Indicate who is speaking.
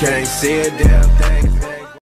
Speaker 1: Can't see a damn thing.